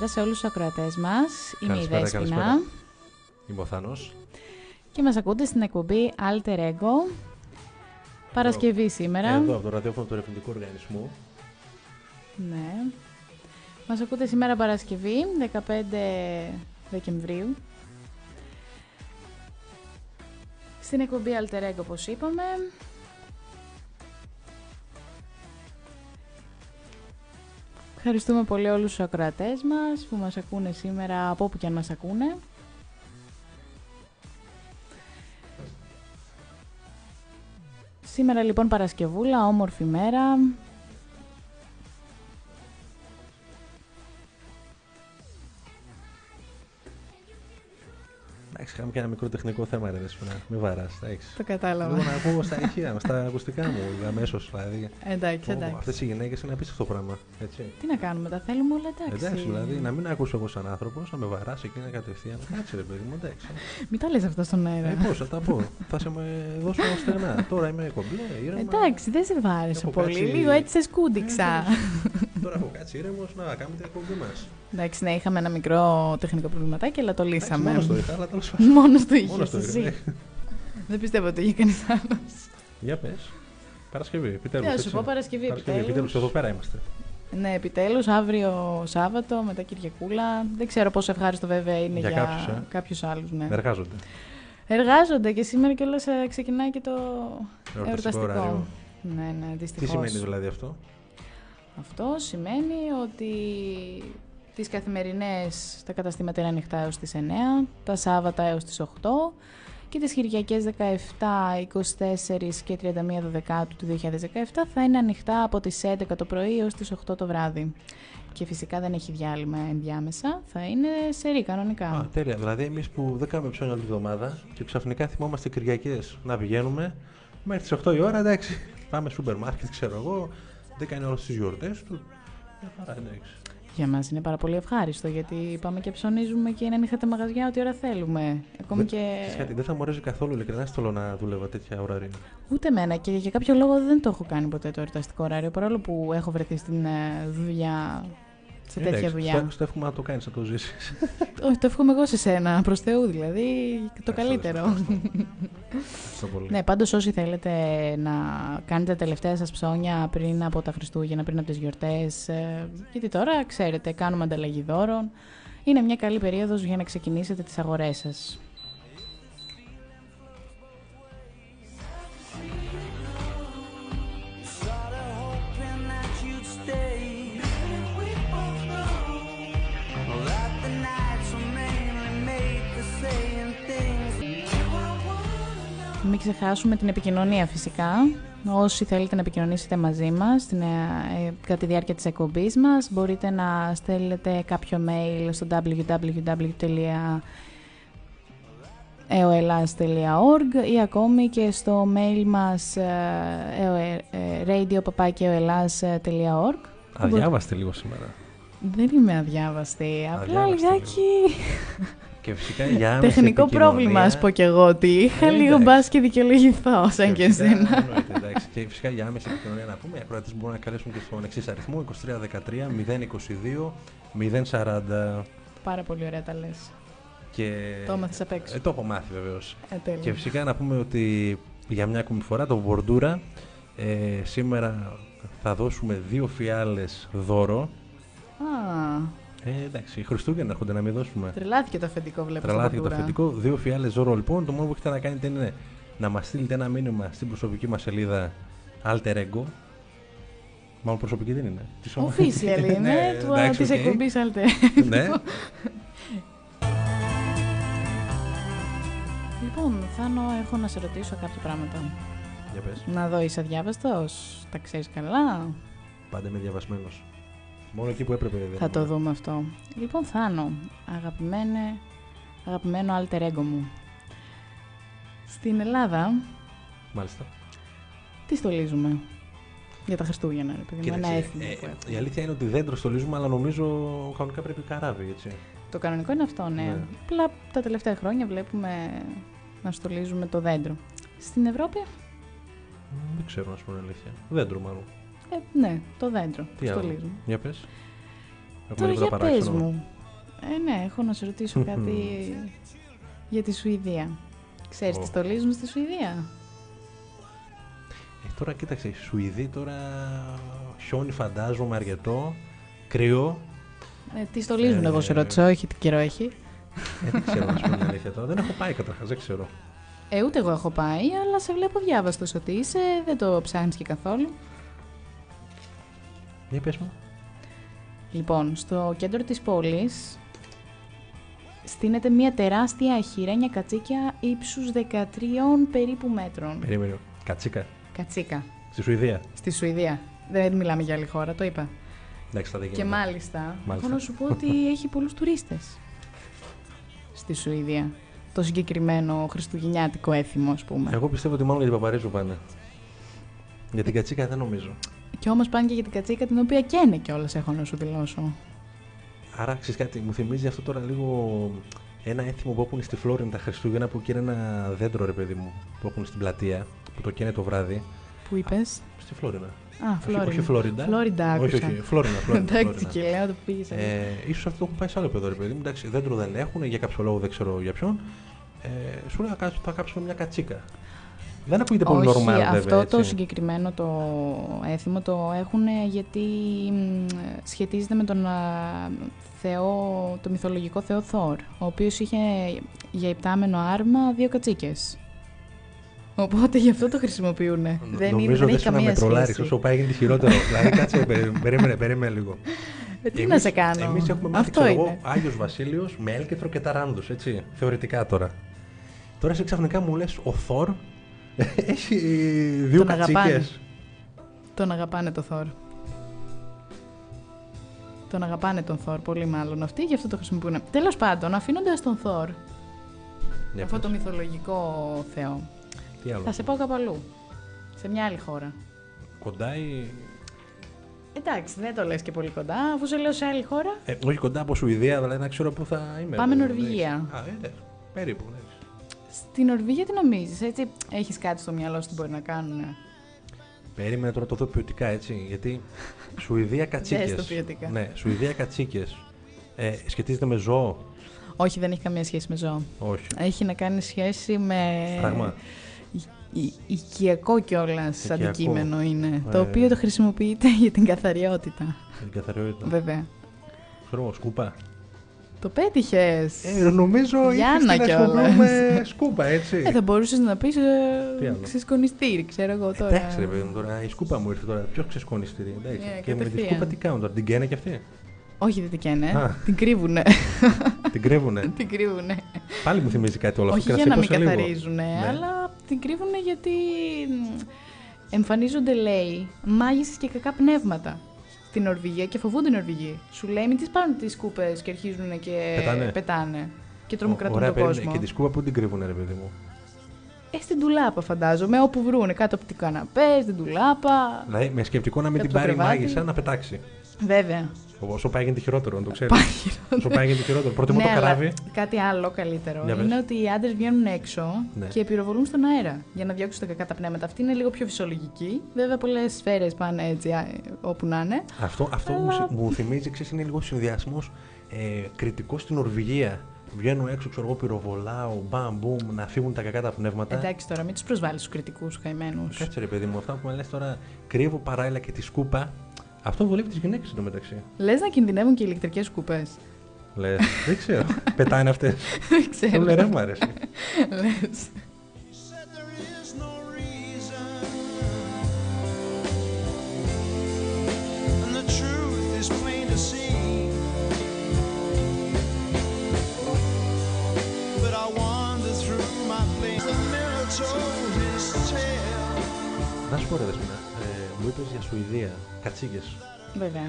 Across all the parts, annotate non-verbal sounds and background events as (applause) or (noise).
Καλησπέρα σε όλους τους ακροατές μας. Είμαι η Καλησπέρα, Δέσποινα καλησπέρα. Είμαι ο Θάνος. και μας ακούτε στην εκπομπή Alter Ego. Παρασκευή σήμερα. Εδώ από το ραδιόφωνο του Ερευνητικού Οργανισμού. Ναι. Μας ακούτε σήμερα Παρασκευή, 15 Δεκεμβρίου. Στην εκπομπή Alter Ego, όπως είπαμε. Ευχαριστούμε πολύ όλους τους ακροατές μας που μας ακούνε σήμερα από όπου και αν μας ακούνε. Σήμερα λοιπόν Παρασκευούλα, όμορφη μέρα. Εντάξει, είχαμε και ένα μικρό τεχνικό θέμα, ρε Δέσποινα. Μην βαράς, εντάξει. Το κατάλαβα. Λίγο να ακούω στα ηχεία, (laughs) στα ακουστικά μου, αμέσως δηλαδή. Εντάξει, εντάξει. Αυτές οι γυναίκες είναι απίστευτο πράγμα. Έτσι. Τι να κάνουμε, τα θέλουμε όλα εντάξει. Εντάξει, δηλαδή να μην ακούσω εγώ σαν άνθρωπος, να με βαράσει εκείνα κατευθείαν. Κάτσε ρε παιδί μου, εντάξει. Μην τα λες αυτά στον αέρα. Ε, πώς θα τα πω. θα σε με δώσω στεγνά. Τώρα είμαι κομπλέ, ήρεμα. Εντάξει, δεν σε βάρεσε Έχω πολύ. κάτσει- Λίγο έτσι σε σκούντιξα. Τώρα έχω κάτσει ήρεμος να κάνουμε την εκπομπή μας. Εντάξει, ναι, είχαμε ένα μικρό τεχνικό προβληματάκι, αλλά το λύσαμε. Μόνος το είχα, αλλά τέλος πάντων. Μόνος το Μόνος είχες το εσύ. είχα. Δεν πιστεύω ότι είχε κανείς άλλος. Για πες. Παρασκευή, επιτέλους. Τι να σου πω, Παρασκευή Παρασκευή, επιτέλους. επιτέλους. Εδώ πέρα είμαστε. Ναι, επιτέλους, αύριο Σάββατο, μετά Κυριακούλα. Δεν ξέρω πόσο ευχάριστο βέβαια είναι Για για, κάποιους, ε. κάποιους άλλους. Ναι. Εργάζονται. Εργάζονται και σήμερα κιόλας ξεκινάει και το Εορταστικό εορταστικό. ωράριο. Ναι, ναι, Τι δυστυχώς. σημαίνει δηλαδή αυτό; Αυτό σημαίνει ότι τις καθημερινές τα καταστήματα είναι ανοιχτά έως τις 9, τα Σάββατα έως τις 8 και τις Κυριακές 17, 24 και 31 Δεκάτου του 2017 θα είναι ανοιχτά από τις 11 το πρωί έως τις 8 το βράδυ. Και φυσικά δεν έχει διάλειμμα ενδιάμεσα, θα είναι σερή κανονικά. Α, τέλεια. Δηλαδή, εμείς που δεν κάνουμε ψώνια όλη τη βδομάδα και ξαφνικά θυμόμαστε Κυριακές να πηγαίνουμε μέχρι τις 8 η ώρα, εντάξει. Πάμε σούπερ μάρκετ, ξέρω εγώ. Δεν κάνει όλες τις γιορτές του. Μια χαρά, εντάξει. Για μας είναι πάρα πολύ ευχάριστο γιατί πάμε και ψωνίζουμε και είναι ανοιχτά τα μαγαζιά ό,τι ώρα θέλουμε. Ακόμη Δεν- και... Ξέρεις κάτι, δεν θα μου αρέσει καθόλου ειλικρινά στο να δουλεύω τέτοια ωράρια. Ούτε εμένα και για κάποιο λόγο δεν το έχω κάνει ποτέ το εορταστικό ωράριο παρόλο που έχω βρεθεί στην ε, δουλειά, σε τέτοια Εντάξει, δουλειά. Στο, στο εύχομαι να το κάνεις, να το ζήσεις. (laughs) Όχι, το εύχομαι εγώ σε σένα, προς Θεού δηλαδή, το καλύτερο. (laughs) Ευχαριστώ πολύ. ναι, πάντως όσοι θέλετε να κάνετε τα τελευταία σας ψώνια πριν από τα Χριστούγεννα, πριν από τις γιορτές, ε, γιατί τώρα, ξέρετε, κάνουμε ανταλλαγή δώρων. Είναι μια καλή περίοδος για να ξεκινήσετε τις αγορές σας. Μην ξεχάσουμε την επικοινωνία φυσικά. Όσοι θέλετε να επικοινωνήσετε μαζί μας την, ε, ε, κατά τη διάρκεια της εκπομπής μας, μπορείτε να στέλνετε κάποιο mail στο www.eoelas.org ή ακόμη και στο mail μας ε, eo- ε, radio.eoelas.org Αδιάβαστε λίγο σήμερα. Δεν είμαι αδιάβαστη, απλά Αδιάβαστη λιγάκι Και φυσικά για (laughs) άμεση τεχνικό επικοινωνία- πρόβλημα, ας πω κι εγώ ότι είχα Ε, λίγο εντάξει. μπας και δικαιολογηθώ σαν και φυσικά, εσένα. εννοείται, (laughs) εντάξει. Και φυσικά για άμεση επικοινωνία να πούμε, οι ακροατές μπορούν να καλέσουν και στον εξής αριθμό 2313 022 040. Πάρα πολύ ωραία τα λες. Και... Το έμαθες απ' έξω. Ε, το έχω μάθει βεβαίως. Ε, τέλεια. Και φυσικά να πούμε ότι για μια ακόμη φορά το Μπορντούρα ε, σήμερα θα δώσουμε δύο φιάλες δώρο. Α, Ε, εντάξει, οι Χριστούγεννα έρχονται να μην δώσουμε. τρελάθηκε το αφεντικό βλέπω στο Τρελάθηκε το Παντούρα. αφεντικό. Δύο φιάλες δώρο λοιπόν. Το μόνο που έχετε να κάνετε είναι να μας στείλετε ένα μήνυμα στην προσωπική μας σελίδα Alter Ego. Μάλλον προσωπική δεν είναι. Της ομάδας. Official είναι, (laughs) Ναι, του, εντάξει, της οκ. εκπομπής Alter. ναι. (laughs) Λοιπόν, Θάνο, έχω να σε ρωτήσω κάποια πράγματα. Για πες. Να δω, είσαι αδιάβαστος, τα ξέρεις καλά; Πάντα είμαι διαβασμένος. Μόνο εκεί που έπρεπε. δεν Θα είμαι. το δούμε αυτό. Λοιπόν, Θάνο, αγαπημένε, αγαπημένο alter ego μου. Στην Ελλάδα, Μάλιστα. τι στολίζουμε για τα Χριστούγεννα, ρε παιδί μου, ένα Κοίταξε, έθιμο ε, που έχουμε. η αλήθεια είναι ότι δεν το στολίζουμε, αλλά νομίζω κανονικά πρέπει καράβι, έτσι. Το κανονικό είναι αυτό, ναι. Ναι. Απλά τα τελευταία χρόνια βλέπουμε να στολίζουμε το δέντρο. Στην Ευρώπη, Μ, Δεν ξέρω να σου πω την αλήθεια. Δέντρο μάλλον. Ε, ναι, το δέντρο. Τι άλλο; στολίζουμε. Για πες. Έχουμε Τώρα λίγο για τα πες παράξενο. μου. Ε, ναι, έχω να σε ρωτήσω κάτι για τη Σουηδία. Ξέρεις Ω. τι στολίζουν στη Σουηδία; Ε, τώρα κοίταξε, οι Σουηδοί τώρα χιόνι φαντάζομαι αρκετό, κρύο. Ε, τι στολίζουν, Ε, εγώ σε ρώτησα, όχι τι καιρό έχει. Ε, δεν ξέρω να σου πω την αλήθεια τώρα. Δεν έχω πάει καταρχάς, δεν ξέρω. Ε, ούτε εγώ έχω πάει, αλλά σε βλέπω διάβαστος ότι είσαι, δεν το ψάχνεις και καθόλου. Για πες μου. Λοιπόν, στο κέντρο της πόλης στείνεται μια τεράστια αχυρένια κατσίκια ύψους 13 περίπου μέτρων. Περίμενε. Κατσίκα. Κατσίκα, Στη Σουηδία. στη Σουηδία. Δεν μιλάμε για άλλη χώρα, το είπα. Εντάξει, θα δεν Και γίνεται. μάλιστα, Μάλιστα. έχω να σου πω ότι (laughs) έχει πολλούς τουρίστες στη Σουηδία. Το συγκεκριμένο χριστουγεννιάτικο έθιμο, ας πούμε. Εγώ πιστεύω ότι μόνο για την Παπαρίζου πάνε. Για την Κατσίκα δεν νομίζω. Και όμως πάνε και για την κατσίκα την οποία καίνε κιόλας, έχω να σου δηλώσω. Άρα, ξέρεις κάτι, μου θυμίζει αυτό τώρα λίγο ένα έθιμο που έχουν στη Φλόρινα τα Χριστούγεννα που καίνε ένα δέντρο, ρε παιδί μου, που έχουν στην πλατεία, που το καίνε το βράδυ. Που είπες; Στη Φλόρινα. Α, Φλόριντα. όχι Φλόριντα. Φλόριντα όχι, άκουσα. όχι, Φλόρινα, Φλόρινα. Εντάξει, Φλόρινα. και λέω το πήγες. Ε, ίσως αυτό το έχουν πάει σε άλλο επίπεδο, ρε παιδί μου. Εντάξει, δέντρο δεν έχουν, για κάποιο λόγο δεν ξέρω για ποιον. Ε, σου λέει θα, θα κάψουμε μια κατσίκα. Δεν ακούγεται πολύ Όχι, normal, βέβαια. αυτό το έτσι. συγκεκριμένο το έθιμο το έχουν γιατί μ, σχετίζεται με τον α, θεό, το μυθολογικό θεό Θόρ, ο οποίος είχε για υπτάμενο άρμα δύο κατσίκες. Οπότε γι' αυτό το χρησιμοποιούν. Δεν, είναι, Νομίζω δεν ότι έχει να καμία με τρολάρεις, σχέση. όσο πάει γίνεται χειρότερο. (laughs) δηλαδή, κάτσε, περί- περίμενε, περίμενε λίγο. Ε, τι Εμείς- να σε κάνω; Εμείς έχουμε μάθει, αυτό ξέρω είναι. εγώ, Άγιος Βασίλειος με έλκυθρο και ταράνδους, έτσι, θεωρητικά τώρα. Τώρα εσύ ξαφνικά μου λες, ο Θόρ (laughs) έχει δύο Τον αγαπάνε. κατσίκες. Τον αγαπάνε το Θόρ. Τον αγαπάνε τον Θόρ, πολύ μάλλον αυτοί, γι' αυτό το χρησιμοποιούν. Τέλος πάντων, αφήνοντας τον Θόρ, Για αυτό πες. το μυθολογικό θεό, Τι άλλο. θα σε πάω κάπου αλλού. Σε μια άλλη χώρα. Κοντά ή... Εντάξει, δεν το λες και πολύ κοντά, αφού σε λέω σε άλλη χώρα. Ε, όχι κοντά από Σουηδία, δηλαδή να ξέρω πού θα είμαι. Πάμε βέβαια, Νορβηγία. εντάξει. Α, ε, εντάξει. περίπου. εντάξει. Στην Νορβηγία τι νομίζεις, έτσι, έχεις κάτι στο μυαλό σου τι μπορεί να κάνουν. Περίμενε τώρα το δω ποιοτικά, έτσι. Γιατί Σουηδία κατσίκες. (laughs) Δες το ποιοτικά. Ναι, Σουηδία κατσίκες. Ε, σχετίζεται με ζώο; Όχι, δεν έχει καμία σχέση με ζώο. Όχι. Έχει να κάνει σχέση με... Φράγμα. Ι- ι- οικιακό κιόλας Οικιακό. αντικείμενο είναι. Ε. Το οποίο το χρησιμοποιείται (laughs) για την καθαριότητα. Την καθαριότητα. Βέβαια. Ξέρω εγώ, σκούπα. Το πέτυχες. Ε, νομίζω Γιάννα ήθελες να κιόλας. χρησιμοποιούμε (laughs) σκούπα, έτσι. Ε, θα μπορούσες να πεις Τι άλλο; ε, ξεσκονιστήρι, ξέρω εγώ τώρα. Εντάξει, ρε παιδί μου, τώρα η σκούπα μου ήρθε τώρα. Ποιος ξεσκονιστήρι. Εντάξει. Ε, και με τη κατευθείαν. σκούπα τι κάνουν τώρα, την καίνε κι αυτή; Όχι, δεν την καίνε. Α. Την κρύβουνε. (laughs) την κρύβουνε; την κρύβουνε. Πάλι μου θυμίζει κάτι όλο αυτό. Όχι και για να σε μην είπα σε λίγο. καθαρίζουνε, Ναι. αλλά την κρύβουνε γιατί μ, εμφανίζονται, λέει, μάγισσες και κακά πνεύματα στην Νορβηγία και φοβούνται οι Νορβηγοί. Σου λέει, μην τις πάρουν τις κούπες και αρχίζουν και Πετάνε. πετάνε και τρομοκρατούν Ωραία, τον περίμενε. κόσμο. Και τη σκούπα που την κρύβουνε, ρε παιδί μου; Ε, στην τουλάπα φαντάζομαι, όπου βρούνε, κάτω από την καναπέ, στην τουλάπα. Δηλαδή με σκεπτικό να μην Κάτω την από το πάρει η κρεβάτι. μάγισσα να πετάξει. Βέβαια. Όσο πάει γίνεται χειρότερο, να το ξέρεις. Πάει Όσο πάει γίνεται χειρότερο. Προτιμώ ναι, το αλλά καράβι. κάτι άλλο καλύτερο Για πες. είναι ότι οι άντρες βγαίνουν έξω Ναι. και πυροβολούν στον αέρα για να διώξουν τα κακά τα πνεύματα. Αυτή είναι λίγο πιο φυσιολογική. Βέβαια, πολλές σφαίρες πάνε έτσι α, όπου να είναι. Αυτό, αυτό μου, Αλλά- συ- μου θυμίζει, ξέρεις, είναι λίγο συνδυασμός ε, κριτικός στην Νορβηγία. Βγαίνω έξω, ξέρω εγώ, πυροβολάω, μπαμ, μπουμ, να φύγουν τα κακά τα πνεύματα. Εντάξει τώρα, μην τους προσβάλλεις τους κριτικούς καημένου. Κάτσε ρε παιδί μου, αυτά που με λες τώρα, κρύβω παράλληλα και τη σκούπα. Αυτό βολεύει τις γυναίκες εντωμεταξύ. Λες να κινδυνεύουν και οι ηλεκτρικές κούπε. Λες, δεν ξέρω. (laughs) Πετάνε αυτές. Δεν ξέρω. Έχουν ρεύμα, αρέσει. (laughs) Λες. said there is no reason. And the truth is plain to see. But I wander through my place. The mirror told his tale. Να σου πω ρε Δεσποιნა, ε, μου είπες για Σουηδία, κατσίκες, Βέβαια.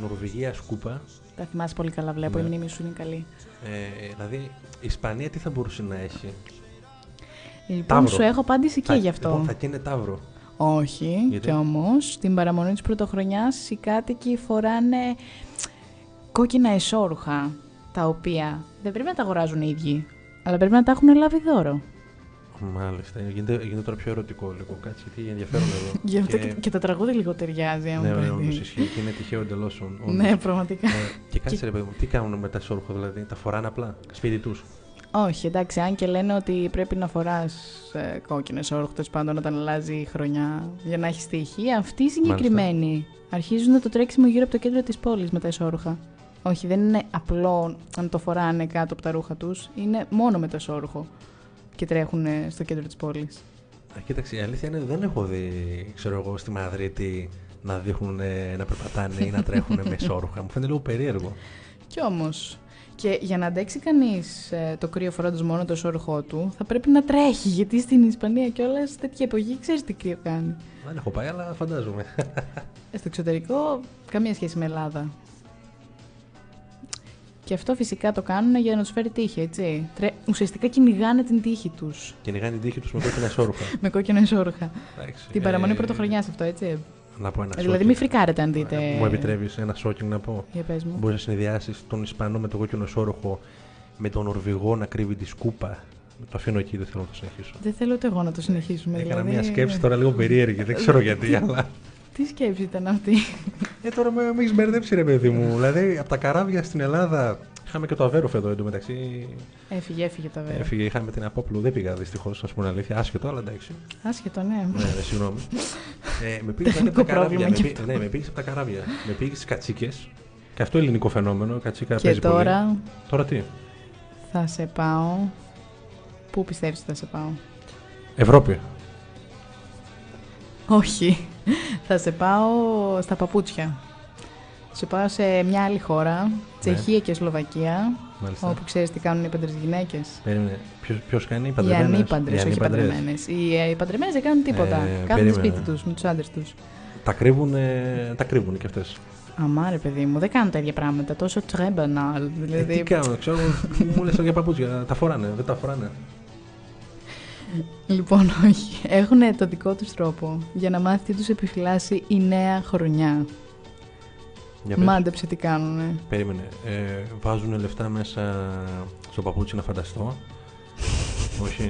Νορβηγία, σκούπα. Τα θυμάσαι πολύ καλά, βλέπω. Ναι. Η μνήμη σου είναι καλή. Ε, δηλαδή, η Ισπανία τι θα μπορούσε να έχει; Λοιπόν, Ταύρο. σου έχω απάντηση και θα, γι' αυτό. Λοιπόν, θα καίνε ταύρο. Όχι, Γιατί; και όμως στην παραμονή της πρωτοχρονιάς οι κάτοικοι φοράνε κόκκινα εσώρουχα, τα οποία δεν πρέπει να τα αγοράζουν οι ίδιοι, αλλά πρέπει να τα έχουν λάβει δώρο. Μάλιστα. Γίνεται, γίνεται τώρα πιο ερωτικό λίγο. Κάτσε, τι ενδιαφέρον εδώ. (laughs) Γι' αυτό και, και το τραγούδι λίγο ταιριάζει, άμα Ναι, ναι, παιδί. όντως ισχύει. Και είναι τυχαίο εντελώς. Ναι, πραγματικά. και κάτσε ρε παιδί μου, τι κάνουν με τα ισόρροχα δηλαδή, τα φοράνε απλά σπίτι τους; Όχι, εντάξει, αν και λένε ότι πρέπει να φοράς ε, κόκκινε όροχτε πάντων όταν αλλάζει η χρονιά για να έχεις τύχη, αυτοί οι συγκεκριμένοι αρχίζουν το τρέξιμο γύρω από το κέντρο της πόλης με τα ισόρουχα. Όχι, δεν είναι απλό αν το φοράνε κάτω από τα ρούχα τους, είναι μόνο με το ισόρουχο και τρέχουν ε, στο κέντρο της πόλης. Α, κοίταξε, η αλήθεια είναι δεν έχω δει, ξέρω εγώ, στη Μαδρίτη να δείχνουν ε, να περπατάνε ή να τρέχουν (laughs) με ισόρουχα. Μου φαίνεται λίγο περίεργο. Κι όμως, και για να αντέξει κανείς το κρύο φορώντας μόνο το ισόρουχό του, θα πρέπει να τρέχει. Γιατί στην Ισπανία κιόλας τέτοια εποχή ξέρεις τι κρύο κάνει. Δεν έχω πάει, αλλά φαντάζομαι. Ε, Στο εξωτερικό, καμία σχέση με Ελλάδα. Και αυτό φυσικά το κάνουν για να τους φέρει τύχη, έτσι. Τρε... Ουσιαστικά κυνηγάνε την τύχη τους Κυνηγάνε την τύχη τους με κόκκινα ισόρουχα. (laughs) με κόκκινο ισόρουχα. Εντάξει, την παραμονή ε, πρωτοχρονιάς αυτό, έτσι. Να πω ένα δηλαδή, shocking. μην φρικάρετε αν δείτε. Ε, Μου επιτρέπεις ένα σόκινγκ να πω; Για πες μου. Μπορείς να συνδυάσεις τον Ισπανό με τον κόκκινο ισόρροχο με τον Νορβηγό να κρύβει τη σκούπα; Το αφήνω εκεί, δεν θέλω να το συνεχίσω. Δεν θέλω ούτε εγώ να το συνεχίσουμε. Έκανα δηλαδή. μια σκέψη τώρα λίγο περίεργη, δεν ξέρω (laughs) γιατί, αλλά. Τι σκέψη ήταν αυτή; Ε, τώρα με, με έχεις μπερδέψει, ρε παιδί μου. δηλαδή, από τα καράβια στην Ελλάδα. Είχαμε και το Αβέροφ εδώ εντωμεταξύ. Έφυγε, έφυγε τα βέβαια. Έφυγε, είχαμε την Απόπλου. Δεν πήγα δυστυχώς, ας πούμε αλήθεια. Άσχετο, αλλά εντάξει. Άσχετο, ναι. ναι, ναι, συγγνώμη. (laughs) ε, με πήγες από Τεχνικό τα καράβια. πρόβλημα Με, κι πήγε- ναι, με πήγες από τα καράβια. Με πήγες στις κατσίκες. Και αυτό ελληνικό φαινόμενο. Κατσίκα Και παίζει πολύ. τώρα; Τώρα τι; θα σε πάω. Πού πιστεύεις ότι θα σε πάω; Ευρώπη. Όχι. θα σε πάω στα παπούτσια. Σε πάω σε μια άλλη χώρα, Τσεχία και Σλοβακία, Μάλιστα. όπου ξέρεις τι κάνουν οι παντρες γυναίκες. Περίμενε. Ποιος κάνει, οι Οι παντρεμένες; ανήπαντρες, όχι οι ανήπαντρες. παντρεμένες. Οι, ε, οι παντρεμένες δεν κάνουν τίποτα. Ε, Κάθονται περίμενε. σπίτι τους με τους άντρες τους. Τα κρύβουν, ε, τα κρύβουν και αυτές. Αμά ρε παιδί μου, δεν κάνουν τα ίδια πράγματα. Τόσο très banal. Ε, Δηλαδή, τι κάνουν, ξέρω, μου λες για παπούτσια. Τα φοράνε, δεν τα φοράνε. Λοιπόν, όχι. Έχουν το δικό τους τρόπο για να μάθει τι τους επιφυλάσσει η νέα χρονιά. Για πες. Μάντεψε τι κάνουνε. Περίμενε. Ε, βάζουν λεφτά μέσα στο παπούτσι να φανταστώ. (laughs) Όχι.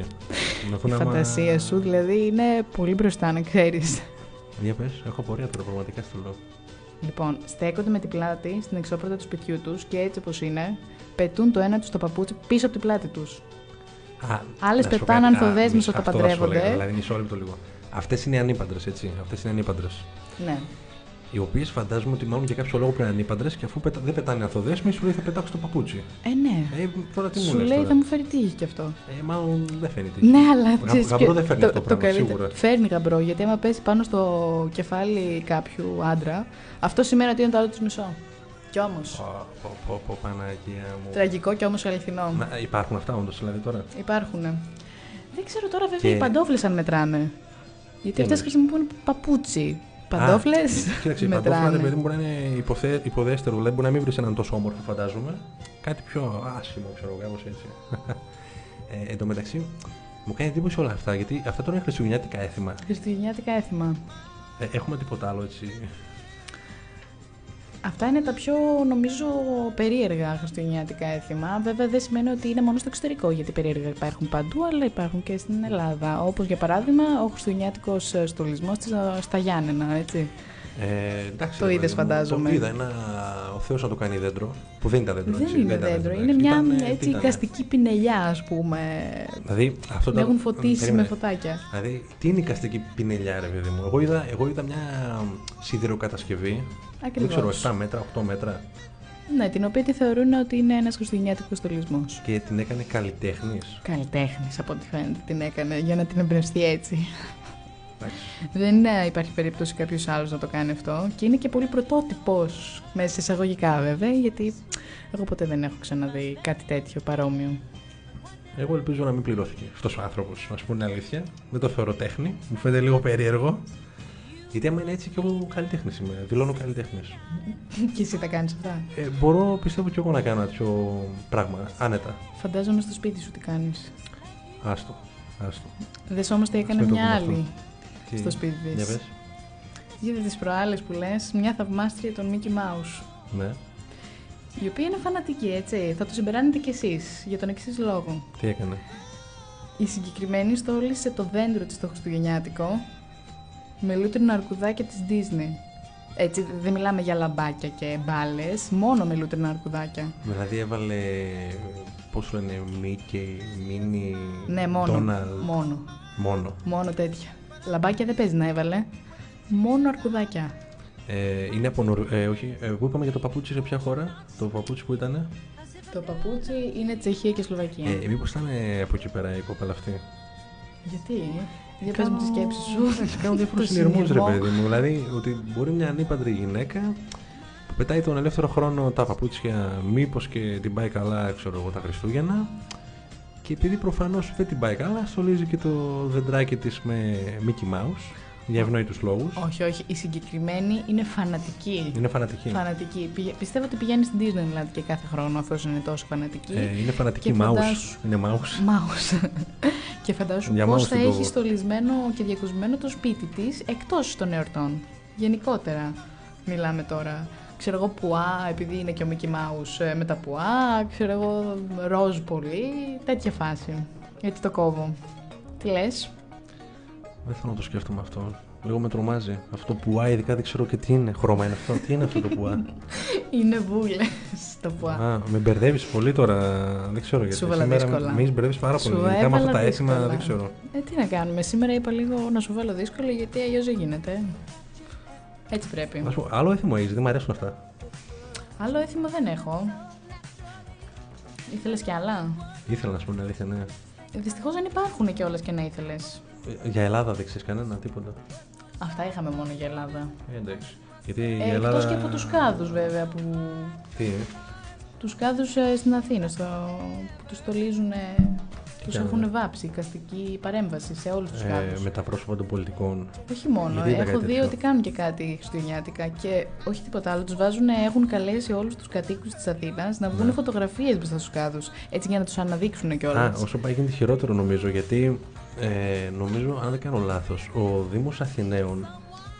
Να Η δουν άμα- φαντασία σου δηλαδή είναι πολύ μπροστά, να ξέρεις. Για πες, έχω πορεία τώρα, πραγματικά στο λέω. Λοιπόν, στέκονται με την πλάτη στην εξώπορτα του σπιτιού τους και έτσι όπως είναι, πετούν το ένα τους το παπούτσι πίσω από την πλάτη τους. Α, Άλλες να σου πετάνε πω κάτι. Α, ανθοδέσμους μισό- όταν αυτό θα σου παντρεύονται. έλεγα, Δηλαδή, μισό λεπτό λίγο. Αυτές είναι οι ανήπαντρες, έτσι. Αυτές είναι οι ανήπαντρες. Ναι. Οι οποίες φαντάζομαι ότι μάλλον για κάποιο λόγο πρέπει να είναι ανήπαντρες και αφού πετα... δεν πετάνε ανθοδέσμη, σου λέει θα πετάξω το παπούτσι. Ε, ναι. Ε, τώρα τι μου Σου λες λέει τώρα; θα μου φέρει τύχη κι αυτό. Ε, μάλλον δεν φαίνει τύχη. Ναι, αλλά Γα- ξέρεις γαμπρό ποιο- δεν φέρνει αυτό το πράγμα, καλύτερο- σίγουρα. Φέρνει γαμπρό, γιατί άμα πέσει πάνω στο κεφάλι κάποιου άντρα, αυτό σημαίνει ότι είναι το άλλο του μισό; Κι όμως. Πω, πω, πω, πω, Παναγία μου. Τραγικό κι όμως αληθινό. Να, υπάρχουν αυτά όντως δηλαδή τώρα; Υπάρχουν. Δεν ξέρω τώρα βέβαια Και- οι παντόφλες αν μετράνε. Γιατί αυτές εννοείς; χρησιμοποιούν παπούτσι. Παντόφλες Α, Κοίταξε, η παντόφλα ρε μετράνε. παιδί μου μπορεί να είναι υποθε... υποδέστερο, δηλαδή μπορεί να μην βρεις έναν τόσο όμορφο, φαντάζομαι. Κάτι πιο άσχημο, ξέρω εγώ, κάπως έτσι. ε, εν τω μεταξύ, μου κάνει εντύπωση όλα αυτά, γιατί αυτά τώρα είναι χριστουγεννιάτικα έθιμα. Χριστουγεννιάτικα έθιμα. Ε, έχουμε τίποτα άλλο έτσι. Αυτά είναι τα πιο νομίζω περίεργα χριστουγεννιάτικα έθιμα. Βέβαια δεν σημαίνει ότι είναι μόνο στο εξωτερικό, γιατί περίεργα υπάρχουν παντού, αλλά υπάρχουν και στην Ελλάδα. Όπως για παράδειγμα ο χριστουγεννιάτικος στολισμός στα Γιάννενα, έτσι. Ε, εντάξει, Το ρε είδες, παιδί μου, φαντάζομαι. Το είδα, ένα... ο Θεός να το κάνει δέντρο, που δεν ήταν δέντρο. Δεν έτσι, είναι ήταν δέντρο, είναι εντάξει. μια Ήταν, ε, τι έτσι ήτανε. καστική πινελιά, ας πούμε. Δηλαδή, αυτό Με το- έχουν φωτίσει Περίμενε. με φωτάκια. Δηλαδή, τι είναι η καστική πινελιά, ρε παιδί μου. Εγώ είδα, εγώ είδα μια σιδηροκατασκευή. Δεν ξέρω, Ακριβώς. 7 μέτρα, 8 μέτρα. Ναι, την οποία τη θεωρούν ότι είναι ένας χριστουγεννιάτικος στολισμό. Και την έκανε καλλιτέχνης. Καλλιτέχνης, από ό,τι φαίνεται, την έκανε για να την εμπνευστεί έτσι. Δεν ε, υπάρχει περίπτωση κάποιος άλλος να το κάνει αυτό. Και είναι και πολύ πρωτότυπος, μέσα σε εισαγωγικά βέβαια, γιατί εγώ ποτέ δεν έχω ξαναδεί κάτι τέτοιο παρόμοιο. Εγώ ελπίζω να μην πληρώθηκε αυτός ο άνθρωπος. Να σου πω την αλήθεια. Δεν το θεωρώ τέχνη. Μου φαίνεται λίγο περίεργο. Γιατί άμα είναι έτσι και εγώ καλλιτέχνης είμαι. Δηλώνω καλλιτέχνης. (laughs) και εσύ τα κάνεις αυτά; Ε, μπορώ πιστεύω και εγώ να κάνω τέτοιο πράγμα. Άνετα. Φαντάζομαι στο σπίτι σου τι κάνεις. Άστο. Άστο. Δες όμως τι έκανε μην το μια πούμε αυτό. Άλλη Τι- στο σπίτι Για τη. πες. Είδε τις προάλλες που λες, μια θαυμάστρια των Mickey Mouse. Ναι. Η οποία είναι φανατική, έτσι. Θα το συμπεράνετε κι εσείς για τον εξής λόγο. Τι έκανε; Η συγκεκριμένη στόλισε το δέντρο της στο Χριστουγεννιάτικο με λούτρινα αρκουδάκια της Disney. Έτσι, δεν μιλάμε για λαμπάκια και μπάλες, μόνο με λούτρινα αρκουδάκια. Δηλαδή έβαλε. Πώς λένε, Μίκη, Μίνι. Ναι, μόνο. Donald. Μόνο. Μόνο. Μόνο τέτοια. Λαμπάκια δεν παίζει να έβαλε. Μόνο αρκουδάκια. Ε, είναι από Νορ... ε, όχι, εγώ είπαμε για το παπούτσι σε ποια χώρα. Το παπούτσι που ήταν. Το παπούτσι είναι Τσεχία και Σλοβακία. Ε, Μήπως ήταν ε, από εκεί πέρα η κόπελα αυτή; Γιατί; Για πες μου τη σκέψη σου. (laughs) Κάνω διάφορους Το συνειρμούς, ρε συνειρμό. παιδί μου. Δηλαδή, ότι μπορεί μια ανήπαντρη γυναίκα που πετάει τον ελεύθερο χρόνο τα παπούτσια, μήπως και την πάει καλά, ξέρω εγώ, τα Χριστούγεννα. Και επειδή προφανώς δεν την πάει καλά, στολίζει και το δεντράκι της με Mickey Mouse για ευνόητους λόγους. όχι, όχι. Η συγκεκριμένη είναι φανατική. Είναι φανατική. Φανατική. Πηγα- Πιστεύω ότι πηγαίνει στην Disneyland και κάθε χρόνο αφού είναι τόσο φανατική. Ε, είναι φανατική Και mouse. φαντάσου- Είναι mouse. Μάους. (laughs) και φαντάσου Για πώς mouse θα την πω έχει εγώ. στολισμένο και διακοσμένο το σπίτι της εκτός των εορτών. Γενικότερα μιλάμε τώρα. Ξέρω εγώ πουά, επειδή είναι και ο Mickey Mouse ε, με τα πουά, ξέρω εγώ ροζ πολύ, τέτοια φάση. Έτσι το κόβω. Τι λες; Δεν θέλω να το σκέφτομαι αυτό. Λίγο με τρομάζει. Αυτό πουά, ειδικά δεν ξέρω και τι είναι. Χρώμα είναι αυτό. Τι είναι αυτό το πουά; (laughs) Είναι βούλες το πουά. Α, με μπερδεύεις πολύ τώρα. Δεν ξέρω γιατί. Σου έβαλα Σήμερα δύσκολα. Με έχει μπερδεύεις πάρα Σου πολύ. Ειδικά με αυτά έβαλα τα έτοιμα δύσκολα. δεν ξέρω. Ε, τι να κάνουμε, σήμερα είπα λίγο να σου βάλω δύσκολο γιατί αλλιώς δεν γίνεται. Έτσι πρέπει. Να σου πω, άλλο έθιμο έχεις, δεν μου αρέσουν αυτά. Άλλο έθιμο δεν έχω. Ήθελες κι άλλα; Ήθελα να σου πω την αλήθεια, ναι. Δυστυχώς δεν υπάρχουν κιόλας και να ήθελες. Ε, Για Ελλάδα δεν ξέρεις κανένα, τίποτα. Αυτά είχαμε μόνο για Ελλάδα. Ε, εντάξει. Γιατί Ε, η Εκτός Ελλάδα. και από τους κάδους, βέβαια, που. Τι είναι. Τους κάδους στην Αθήνα, στο... που τους στολίζουν. Τους κάνουν; έχουν βάψει οικαστική παρέμβαση σε όλους τους Ε, κάδου. με τα πρόσωπα των πολιτικών. Όχι μόνο. Γιατί είδα Έχω κάτι δει τέτοιο. ότι κάνουν και κάτι χριστουγεννιάτικα και όχι τίποτα άλλο. Τους βάζουν, έχουν καλέσει όλους τους κατοίκους της Αθήνας να βγουν Ναι. φωτογραφίες μπροστά στους κάδους. Έτσι για να τους αναδείξουν Α, κιόλα. όσο πάει γίνεται χειρότερο νομίζω, γιατί ε, νομίζω, αν δεν κάνω λάθος, ο Δήμος Αθηναίων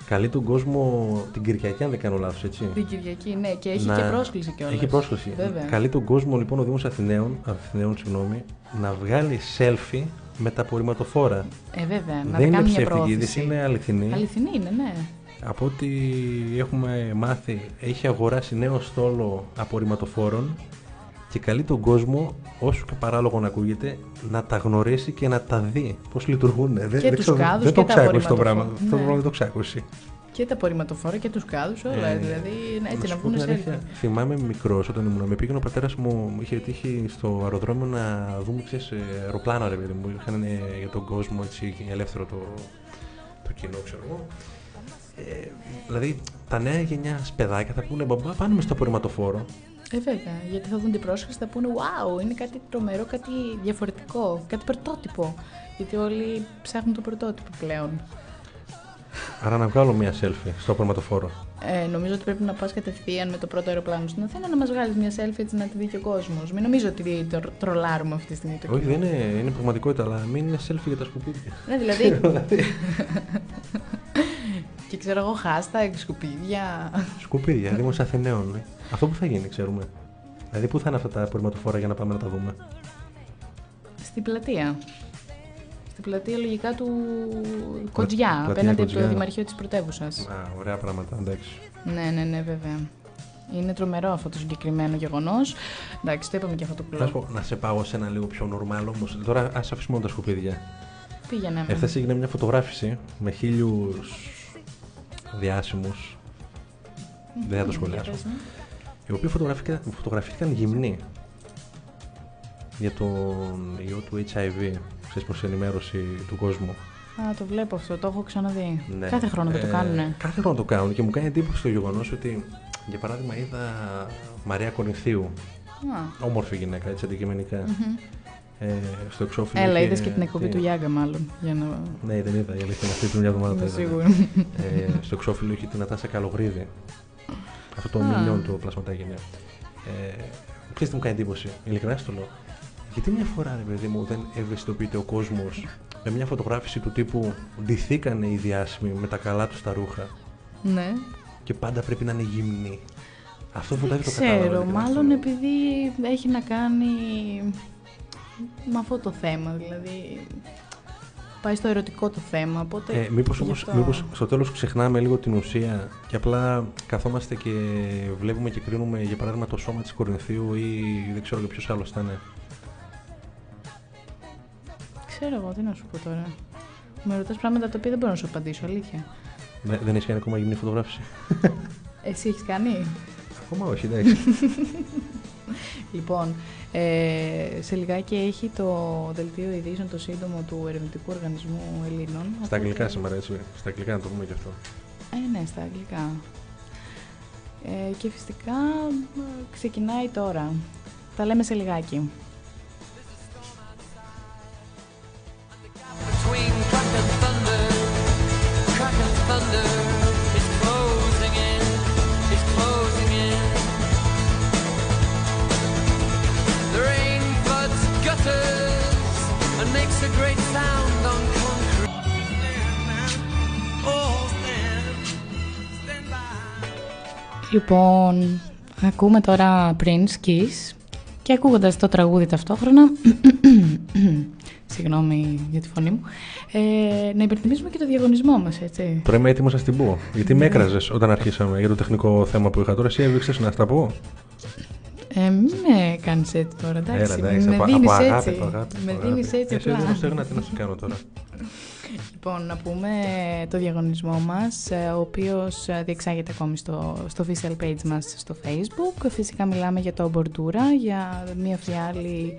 καλεί τον κόσμο την Κυριακή, αν δεν κάνω λάθος, έτσι. Την Κυριακή, ναι, και έχει να- και πρόσκληση κιόλας. Έχει πρόσκληση. Βέβαια. Καλεί τον κόσμο λοιπόν ο Δήμος Αθηναίων, Αθηναίων συγγνώμη, να βγάλει selfie με τα απορριμματοφόρα. Ε, βέβαια, να δεν τα είναι κάνουν μια ψεύτικη είδηση, πρόθεση. είναι αληθινή. Αληθινή είναι, ναι. Από ό,τι έχουμε μάθει, έχει αγοράσει νέο στόλο απορριμματοφόρων και καλεί τον κόσμο, όσο και παράλογο να ακούγεται, να τα γνωρίσει και να τα δει πώς λειτουργούν. Δεν, δεν τους ξέρω, κάδους δεν και το τα ξάκουσει το απορριμματοφόρα. πράγμα. Αυτό το Ναι. πράγμα δεν το ξάκουσει. Και τα απορριμματοφόρα και τους κάδους, όλα. Ε, δηλαδή έτσι να σου πω βγουν την σε αλήθεια, Θυμάμαι μικρός όταν ήμουν. Με πήγαινε ο πατέρας μου, μου είχε τύχει στο αεροδρόμιο να δούμε ξέρεις, ε, αεροπλάνα, ρε παιδί μου. Είχαν ε, για τον κόσμο έτσι, ελεύθερο το, το κοινό, ξέρω εγώ. Ε, δηλαδή, τα νέα γενιά παιδάκια θα πούνε μπαμπά, πάμε στο απορριμματοφόρο. Ε, βέβαια, γιατί θα δουν την πρόσκληση, θα πούνε Wow, είναι κάτι τρομερό, κάτι διαφορετικό, κάτι πρωτότυπο. Γιατί όλοι ψάχνουν το πρωτότυπο πλέον. Άρα να βγάλω μία selfie στο απορριμματοφόρο. Ε, νομίζω ότι πρέπει να πας κατευθείαν με το πρώτο αεροπλάνο στην Αθήνα να μας βγάλεις μια selfie έτσι να τη δει και ο κόσμος. Μην νομίζω ότι το τρολάρουμε αυτή τη στιγμή το Όχι, κοινό. δεν είναι, είναι πραγματικότητα, αλλά μην είναι selfie για τα σκουπίδια. Ναι, δηλαδή. (laughs) και ξέρω εγώ, hashtag, σκουπίδια. Σκουπίδια, Δήμος Αθηναίων. Ναι. Αυτό που θα γίνει, ξέρουμε. Δηλαδή, πού θα είναι αυτά τα απορριμματοφόρα για να πάμε να τα δούμε; Στην πλατεία. Στην πλατεία λογικά του Κοτζιά, πλατεία απέναντι από Κοτζιά. το Δημαρχείο της Πρωτεύουσας. Α, ωραία πράγματα, εντάξει. Ναι, ναι, ναι, βέβαια. Είναι τρομερό αυτό το συγκεκριμένο γεγονός. Εντάξει, το είπαμε και αυτό το Να σου κλοπ. πω, να σε πάω σε ένα λίγο πιο νορμάλ όμως. Τώρα ας αφήσουμε μόνο τα σκουπίδια. Πήγαινε με. Εχθές έγινε μια φωτογράφηση με χίλιους διάσημους. Δεν θα το Για σχολιάσω. Πες μου. Οι οποίοι φωτογραφήθηκαν, φωτογραφήθηκαν γυμνοί για τον ιό του HIV. Ξέρεις προς ενημέρωση του κόσμου. Α, το βλέπω αυτό, το έχω ξαναδεί. Ναι. Κάθε χρόνο δεν το Ε, κάνουνε. Κάθε χρόνο το κάνουν και μου κάνει εντύπωση το γεγονός ότι, για παράδειγμα, είδα Μαρία Κορινθίου, Α, όμορφη γυναίκα, έτσι αντικειμενικά. μμμ. Ε, στο εξώφυλλο. Έλα, είχε- είδες και την εκπομπή τι- του Γιάγκα, μάλλον. Για να. Ναι, δεν είδα. Η αλήθεια είναι αυτή την μια εβδομάδα. το Είμαι είδα. σίγουρη. Ε, στο εξώφυλλο είχε την Νατάσα Καλογρίδη. Αυτό το Α. μιλιόν του πλασματάκι. Ναι. Ε, ξέρεις τι μου κάνει εντύπωση, ειλικρινά στο λέω. Γιατί μια φορά, ρε παιδί μου, δεν ευαισθητοποιείται ο κόσμος με μια φωτογράφηση του τύπου ντυθήκανε οι διάσημοι με τα καλά τους τα ρούχα ναι. και πάντα πρέπει να είναι γυμνοί. Αυτό που Δεν δεν το κατάλαβα. ξέρω, ειλικρινά μάλλον στο λέω. επειδή έχει να κάνει με αυτό το θέμα, δηλαδή πάει στο ερωτικό το θέμα, οπότε... Ε, μήπως γι' όμως, αυτό- μήπως στο τέλος ξεχνάμε λίγο την ουσία και απλά καθόμαστε και βλέπουμε και κρίνουμε για παράδειγμα το σώμα της Κορινθίου ή δεν ξέρω και ποιος άλλος ήταν. Ξέρω εγώ, τι να σου πω τώρα. Με ρωτάς πράγματα τα οποία δεν μπορώ να σου απαντήσω, αλήθεια. Δεν, δεν έχει κάνει ακόμα γυμνή φωτογράφηση. Εσύ έχεις κάνει; Ακόμα όχι, εντάξει. (laughs) Λοιπόν, ε, σε λιγάκι έχει το δελτίο ειδήσεων το σύντομο του Ερευνητικού Οργανισμού Ελλήνων. Στα οπότε- αγγλικά σήμερα, έτσι. Στα αγγλικά να το πούμε και αυτό. Ε, ναι, στα αγγλικά. Ε, και φυσικά ε, ξεκινάει τώρα. Τα λέμε σε λιγάκι. Λοιπόν, ακούμε τώρα Prince Kiss και ακούγοντας το τραγούδι ταυτόχρονα, (coughs) συγγνώμη για τη φωνή μου, ε, να υπενθυμίσουμε και το διαγωνισμό μας, έτσι. Τώρα είμαι έτοιμος να στην πω. Γιατί με έκραζες όταν αρχίσαμε για το τεχνικό θέμα που είχα. Τώρα εσύ έβριξες να στα πω. Ε, μην με κάνεις έτσι τώρα, εντάξει, Έλα, εντάξει, με από, δίνεις από αγάπη, έτσι, από αγάπη. με από δίνεις αγάπη. έτσι Εσύ απλά. δίνω στέγνα, τι να σου κάνω τώρα. (laughs) Λοιπόν, να πούμε το διαγωνισμό μας, ε, ο οποίος ε, διεξάγεται ακόμη στο, στο official page μας στο facebook. Φυσικά μιλάμε για το Bordura, για μία φιάλη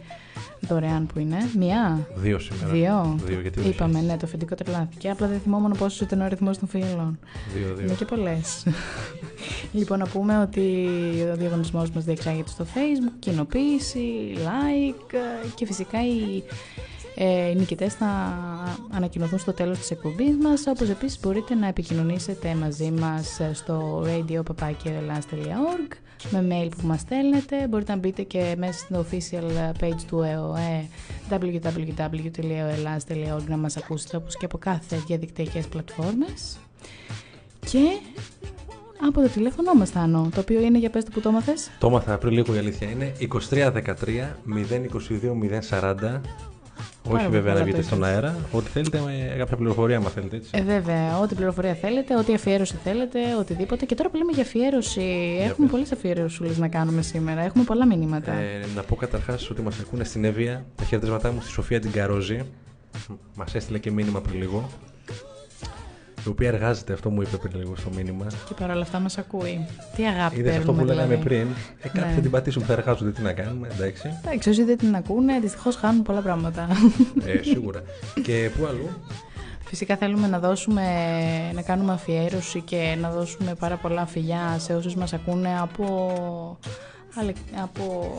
δωρεάν που είναι. Μία, Δύο σήμερα. δύο. Δύο, γιατί όχι. Είπαμε, ναι, το αφεντικό τρελάθηκε. Απλά δεν θυμόμουν πόσο ήταν ο αριθμός των φιαλών. Δύο, δύο. Είναι και πολλές. (laughs) λοιπόν, να πούμε ότι ο διαγωνισμός μας διεξάγεται στο facebook, κοινοποίηση, like ε, και φυσικά οι, ε, οι νικητές θα ανακοινωθούν στο τέλος της εκπομπής μας, όπως επίσης μπορείτε να επικοινωνήσετε μαζί μας ε, στο radio.org με mail που μας στέλνετε. Μπορείτε να μπείτε και μέσα στο official page του ΕΟΕ www.eoelas.org να μας ακούσετε όπως και από κάθε διαδικτυακές πλατφόρμες. Και από το τηλέφωνο μας Θάνο, το οποίο είναι για πες το που το έμαθες. Το έμαθα πριν λίγο η αλήθεια είναι 2313 022 040. Όχι πολύ βέβαια να καλά βγείτε το στον είπες. αέρα. Ό,τι θέλετε με κάποια πληροφορία, άμα θέλετε έτσι. Ε, βέβαια, ό,τι πληροφορία θέλετε, ό,τι αφιέρωση θέλετε, οτιδήποτε. Και τώρα που λέμε για αφιέρωση, έχουμε πες. πολλές αφιέρωσούλε να κάνουμε σήμερα. Έχουμε πολλά μηνύματα. Ε, να πω καταρχάς ότι μας ακούνε στην Εύβοια. Τα χαιρετίσματά μου στη Σοφία την Καρόζη. Μας έστειλε και μήνυμα πριν λίγο. Η οποία εργάζεται, αυτό μου είπε πριν λίγο στο μήνυμα. Και παρόλα αυτά μας ακούει. Τι αγάπη Είδες αυτό παίρνουμε, που λέγαμε δηλαδή. πριν. Ε, κάποιοι Ναι. θα την πατήσουν, θα εργάζονται. Τι να κάνουμε, εντάξει. Εντάξει, όσοι δεν την ακούνε, δυστυχώς χάνουν πολλά πράγματα. Ε, σίγουρα. και πού αλλού; Φυσικά θέλουμε να δώσουμε, να κάνουμε αφιέρωση και να δώσουμε πάρα πολλά φιλιά σε όσους μας ακούνε από, αλε- από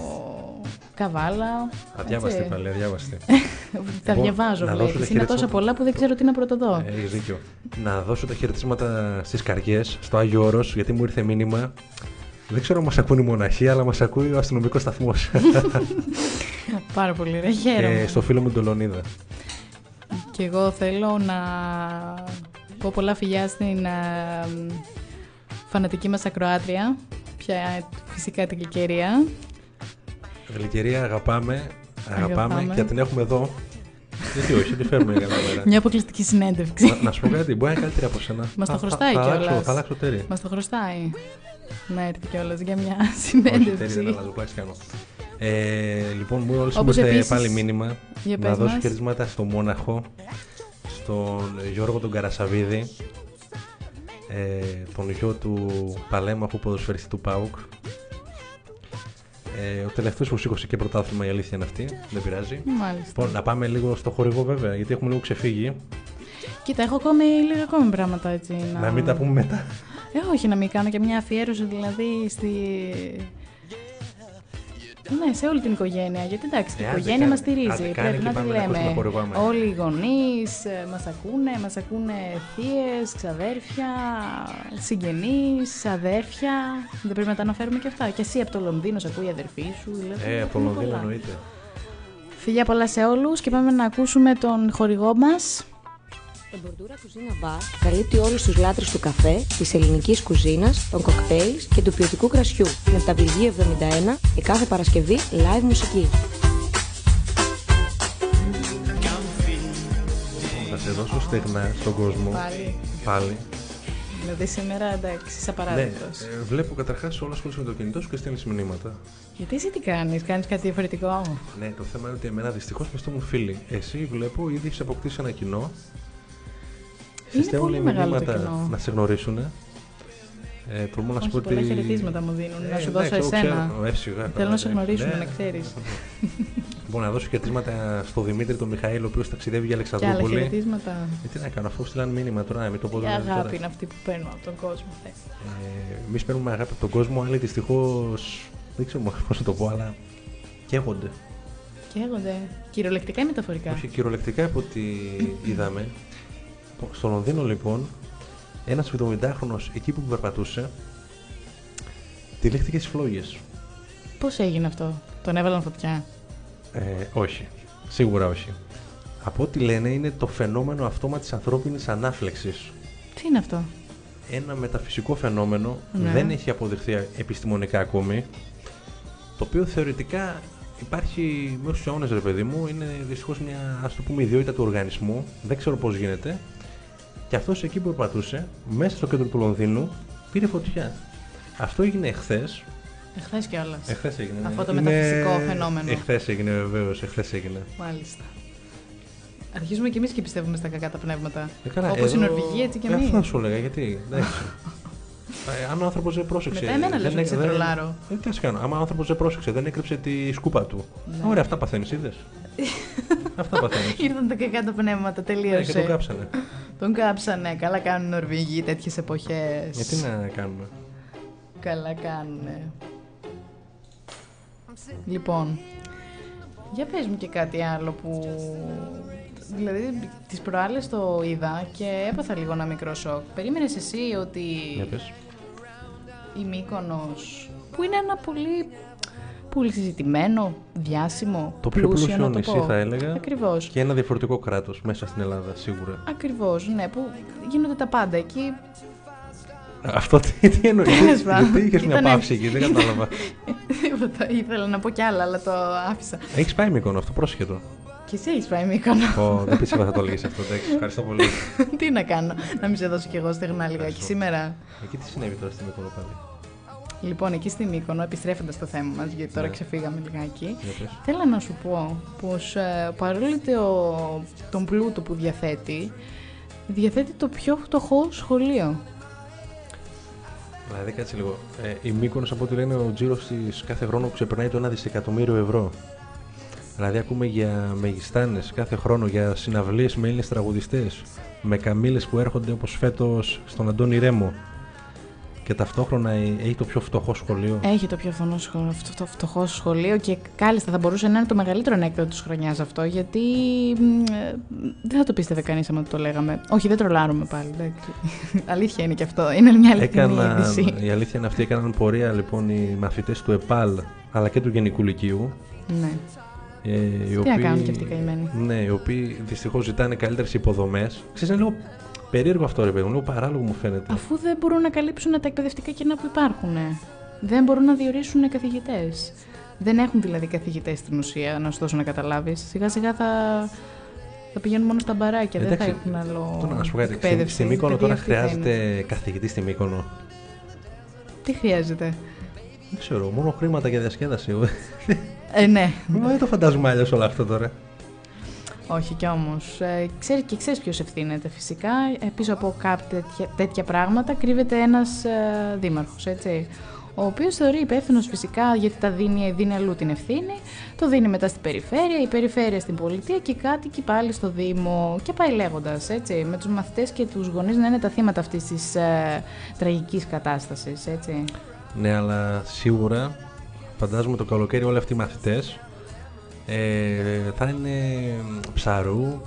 Καβάλα. Αδιάβαστη έτσι. πάλι, αδιάβαστη. (laughs) Τα Λοιπόν, διαβάζω, να βλέπεις. δώσω τα Είναι τόσα χαιρετίσματα. πολλά που δεν ξέρω τι να πρωτοδώ. Ε, έχεις δίκιο. Να δώσω τα χαιρετίσματα στις καρδιέ, στο Άγιο Όρος, γιατί μου ήρθε μήνυμα. Δεν ξέρω αν μας ακούνε οι μοναχοί, αλλά μας ακούει ο αστυνομικός σταθμός. (laughs) Πάρα πολύ, ρε, χαίρομαι. και στο φίλο μου τον Λονίδα. Και εγώ θέλω να πω πολλά φιλιά στην α, φανατική μας ακροάτρια, πια φυσικά την Κικερία. Γλυκερία, αγαπάμε. Αγαπάμε, Αγαπάμε. και την έχουμε εδώ. Γιατί όχι, τη φέρουμε για καλή μέρα. Μια αποκλειστική συνέντευξη. να, να σου πω κάτι, μπορεί να είναι καλύτερη από σένα. Μας το Θα- χρωστάει θα, θα, κιόλας. αλλάξω, θα αλλάξω τέρι. Μας το χρωστάει. Να έρθει κιόλας για μια (laughs) Όχι, τέρι δεν συνέντευξη. αλλάζω, πλάξη κάνω. Ε, λοιπόν, μου όλες μου Όπως ήρθε επίσης- πάλι μήνυμα Για να πες δώσω μας. χαιρετίσματα στο Μόναχο, στον Γιώργο τον Καρασαβίδη, ε, τον γιο του Παλέμαχου ποδοσφαιριστή του ΠΑΟΚ. Ε, ο τελευταίος που σήκωσε και πρωτάθλημα, η αλήθεια είναι αυτή. Δεν πειράζει. Μάλιστα. Λοιπόν, να πάμε λίγο στο χορηγό βέβαια, γιατί έχουμε λίγο ξεφύγει. Κοίτα, έχω ακόμη λίγα ακόμη πράγματα έτσι. Να, Να μην τα πούμε μετά. Ε, όχι, να μην κάνω και μια αφιέρωση δηλαδή στη. Ναι, σε όλη την οικογένεια. Γιατί εντάξει, η Ε, άντε οικογένεια κάνε. μας στηρίζει. Άντε κάνε Πρέπει και να τη πάμε να ακούσουμε λέμε. το χορηγό μας. Όλοι οι γονείς μας ακούνε, μας ακούνε θείες, ξαδέρφια, συγγενείς, αδέρφια. Δεν πρέπει να τα αναφέρουμε και αυτά. Και εσύ από το Λονδίνο σε ακούει η αδερφή σου. Δηλαδή, Ε, από είναι Λονδίνο πολλά. εννοείται. Φιλιά πολλά σε όλους και πάμε να ακούσουμε τον χορηγό μας. Η Μπορντούρα Κουζίνα Μπαρ καλύπτει όλους τους λάτρες του καφέ, της ελληνικής κουζίνας, των κοκτέιλς και του ποιοτικού κρασιού. Με τα βιβλία 71 και κάθε Παρασκευή live μουσική. Θα σε δώσω στεγνά στον κόσμο. Πάλι. Πάλι. Δηλαδή σήμερα εντάξει, είσαι απαράδεκτος. Ναι, ε, βλέπω καταρχάς όλα ασχολείσαι με το κινητό σου και στέλνεις μηνύματα. Γιατί εσύ τι κάνεις, κάνεις κάτι διαφορετικό; Ναι, το θέμα είναι ότι εμένα δυστυχώς με στο μου φίλοι. Εσύ βλέπω ήδη έχεις αποκτήσει ένα κοινό σε Είναι στέλνουν πολύ μεγάλο το μηνύματα κοινό. να σε γνωρίσουν. Ε, τολμώ να σου Όχι, πω ότι. πολλά χαιρετίσματα μου δίνουν, να Ε, σου εντάξει, δώσω εγώ εσένα. ξέρω. Ε, σιγά, Θέλω να σε καλά, γνωρίσουν, ναι. να ξέρεις. (laughs) Λοιπόν, να δώσω χαιρετίσματα στο Δημήτρη τον Μιχαήλ, ο οποίος ταξιδεύει για Και άλλα Αλεξανδρούπολη. χαιρετίσματα. Ε, τι να κάνω, αφού στείλαν μήνυμα τώρα, να μην το πω Η δηλαδή τώρα. αγάπη είναι αυτή που παίρνω από τον κόσμο. Ε, Ε, Εμείς παίρνουμε αγάπη από τον κόσμο, άλλοι δυστυχώς. Δεν ξέρω πώς να το πω, αλλά καίγονται. Καίγονται. Κυριολεκτικά ή μεταφορικά; Όχι, κυριολεκτικά από ό,τι (clears throat) είδαμε. Στο Λονδίνο, λοιπόν, ένας 70χρονο εκεί που περπατούσε, τυλίχθηκε στις φλόγες. Πώς έγινε αυτό, τον έβαλαν φωτιά; Ε, όχι. Σίγουρα όχι. Από ό,τι λένε είναι το φαινόμενο αυτόματης ανθρώπινης ανάφλεξης. Τι είναι αυτό; Ένα μεταφυσικό φαινόμενο Ναι. δεν έχει αποδειχθεί επιστημονικά ακόμη. Το οποίο θεωρητικά υπάρχει μέσα στους αιώνες ρε παιδί μου. Είναι δυστυχώς μια ας το πούμε ιδιότητα του οργανισμού. Δεν ξέρω πώς γίνεται. Και αυτός εκεί που περπατούσε, μέσα στο κέντρο του Λονδίνου, πήρε φωτιά. Αυτό έγινε εχθές. Εχθές κιόλας. Εχθές έγινε. ναι. Αυτό το Είναι- μεταφυσικό φαινόμενο. Εχθές έγινε βεβαίως, εχθές έγινε. Μάλιστα. Αρχίζουμε κι εμείς και πιστεύουμε στα κακά τα πνεύματα. Ε, καλά, Όπως η εδώ- Νορβηγία, έτσι κι Ε, εμείς. Αυτό σου έλεγα, γιατί. εντάξει. Ε, αν ο άνθρωπος δεν πρόσεξε. Μετά εμένα λες δεν ότι σε δεν- τρολάρω. Ε, τι να σε κάνω. Άμα ο άνθρωπος δεν πρόσεξε, δεν έκρυψε τη σκούπα του. Ναι. Ωραία, αυτά παθαίνεις, είδες. Αυτά παθαίνεις. Ήρθαν τα κακά τα πνεύματα, Ναι, και τελείωσε. τον κάψανε. Τον κάψανε. Καλά κάνουν οι Νορβηγοί τέτοιες εποχές. Γιατί να κάνουμε; Καλά κάνουνε. Λοιπόν, για πες μου και κάτι άλλο που... Δηλαδή, τις προάλλες το είδα και έπαθα λίγο ένα μικρό σοκ. Περίμενες εσύ ότι Για πες. η Μύκονος, που είναι ένα πολύ, πολύ συζητημένο, διάσημο, Το πιο πλούσιο, πλούσιο να το νησί πω. θα έλεγα. Ακριβώς. Και ένα διαφορετικό κράτος μέσα στην Ελλάδα, σίγουρα. Ακριβώς, ναι, που γίνονται τα πάντα εκεί. Αυτό τι, τι εννοείς; Τέλος πάντων. Γιατί είχες μια Ήτανε- παύση εκεί, δεν κατάλαβα. Τίποτα, ήθελα να πω κι άλλα, αλλά το άφησα. Έχεις πάει Μύκονο, αυτό πρόσχε το. Και εσύ έχεις πάει Μύκονο. Ω, δεν πίστευα θα το έλεγε αυτό. Εντάξει, ευχαριστώ πολύ. (laughs) Τι να κάνω, να μην σε δώσω κι εγώ στεγνά λιγάκι Ευχαριστώ. σήμερα. Εκεί τι συνέβη τώρα στην Μύκονο πάλι; Λοιπόν, εκεί στη Μύκονο, επιστρέφοντας στο θέμα μας, γιατί τώρα Ναι. ξεφύγαμε λιγάκι, Για πες. θέλω να σου πω πως ε, παρόλο το, τον πλούτο που διαθέτει, διαθέτει το πιο φτωχό σχολείο. Δηλαδή, κάτσε λίγο. Ε, η Μύκονος από ό,τι λένε ο τζίρος της κάθε χρόνο ξεπερνάει το 1 δισεκατομμύριο ευρώ. Δηλαδή, ακούμε για μεγιστάνες κάθε χρόνο για συναυλίες με Έλληνες τραγουδιστές. Με καμίλε που έρχονται όπως φέτος στον Αντώνη Ρέμο. Και ταυτόχρονα ε, έχει το πιο φτωχό σχολείο. Έχει το πιο φθονό σχολείο, φτω- φτωχό σχολείο και κάλλιστα θα μπορούσε να είναι το μεγαλύτερο ανέκδοτο της χρονιάς αυτό, γιατί μ, ε, δεν θα το πίστευε κανείς άμα το λέγαμε. Όχι, δεν τρολάρουμε πάλι, εντάξει. (laughs) Αλήθεια είναι και αυτό, είναι μια αληθινή Έκαναν, είδηση. η αλήθεια είναι αυτή, έκαναν πορεία λοιπόν οι μαθητές του ΕΠΑΛ αλλά και του Γενικού Λυκείου. Ναι. Ε, οι Τι να κάνουν κι αυτοί οι καημένοι. Ναι, οι οποίοι δυστυχώς ζητάνε καλύτερες υποδομές. Ξέρεις, είναι λίγο περίεργο αυτό, ρε παιδί μου, λίγο παράλογο μου φαίνεται. Αφού δεν μπορούν να καλύψουν τα εκπαιδευτικά κενά που υπάρχουν. Δεν μπορούν να διορίσουν καθηγητές. Δεν έχουν δηλαδή καθηγητές στην ουσία, να σου δώσω να καταλάβεις. Σιγά σιγά θα, θα πηγαίνουν μόνο στα μπαράκια, δεν θα Εντάξει, έχουν άλλο. Τώρα να σου πω κάτι. Στη, εκπαίδευση. στη Μύκονο Παιδεία τώρα αυτή θα είναι. χρειάζεται καθηγητή στη Μύκονο. Τι χρειάζεται; Δεν ξέρω, μόνο χρήματα για διασκέδαση. Ε, ναι. Μα δεν το φαντάζομαι αλλιώς όλο αυτό τώρα. Όχι κι όμως. Ε, ξέρει και ξέρεις ποιος ευθύνεται. Φυσικά ε, πίσω από κάποια τέτοια, τέτοια πράγματα κρύβεται ένας ε, δήμαρχος, έτσι. Ο οποίος θεωρεί υπεύθυνος φυσικά γιατί τα δίνει, δίνει αλλού την ευθύνη, το δίνει μετά στην περιφέρεια, η περιφέρεια στην πολιτεία και οι κάτοικοι πάλι στο Δήμο. Και πάει λέγοντας, έτσι. Με τους μαθητές και τους γονείς να είναι τα θύματα αυτής της ε, τραγικής κατάστασης, έτσι. Ναι, αλλά σίγουρα φαντάζομαι το καλοκαίρι όλοι αυτοί οι μαθητές ε, θα είναι ψαρού.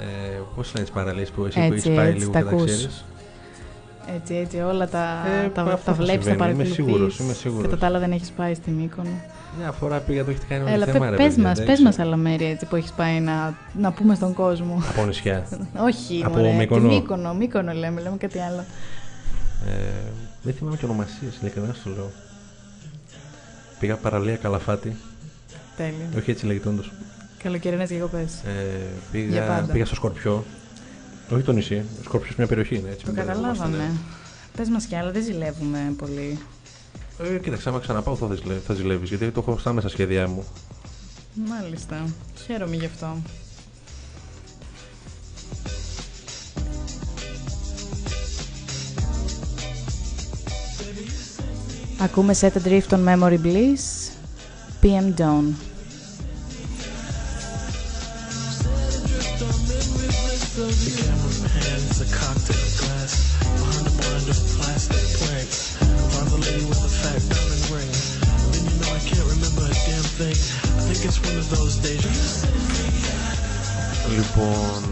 Ε, Πώς λένε τις παραλίε που εσύ που Έτσι, έχει πάει έτσι, λίγο τα και τα ακούς. ξέρεις; Έτσι, έτσι, όλα τα, Ε, τα, αυτό τα θα βλέπεις, τα συμβαίνει, είμαι παρακολουθείς. σίγουρος, είμαι σίγουρος. Κατά τα άλλα δεν έχεις πάει στη Μύκονο. Μια φορά πήγα, το έχετε κάνει όλο Έλα, θέμα, πε, ρε πες παιδιά, μας, εντάξει. πες μας άλλα μέρη έτσι, που έχεις πάει να, να πούμε στον κόσμο. Από νησιά. (laughs) Όχι, Από μωρέ, Μύκονο. Τη Μύκονο, Μύκονο λέμε, λέμε κάτι άλλο. Ε, δεν θυμάμαι και ονομασίες, ειλικρινά σου το λέω. Πήγα παραλία Καλαφάτη, Τέλειο. όχι έτσι λέγεται όντως. Καλοκαιρινές διακοπές. Ε, Για πήγα, πάντα. πήγα στο Σκορπιό. Όχι το νησί. Σκόρπιο μια περιοχή είναι έτσι. Το μην μπερδευόμαστε, καταλάβαμε. Πες μας κι άλλα, δεν ζηλεύουμε πολύ. ναι. Ε, κοίταξε, άμα ξαναπάω θα, ζηλε- θα ζηλεύεις γιατί το έχω στα μέσα σχέδιά μου. Μάλιστα. Χαίρομαι γι' αυτό. Ακούμε Set Adrift on Memory Bliss, PM Dawn. Λοιπόν,